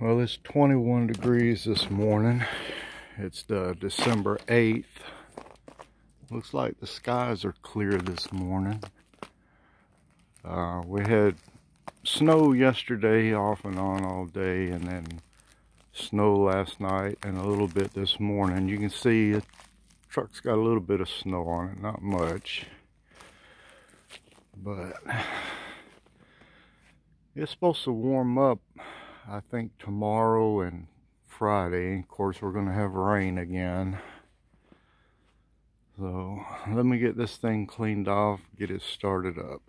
Well, it's 21 degrees this morning. It's the December 8th. Looks like the skies are clear this morning. Uh, we had snow yesterday off and on all day and then snow last night and a little bit this morning. You can see the truck's got a little bit of snow on it, not much. But it's supposed to warm up I think tomorrow and Friday. Of course, we're going to have rain again. So let me get this thing cleaned off, get it started up.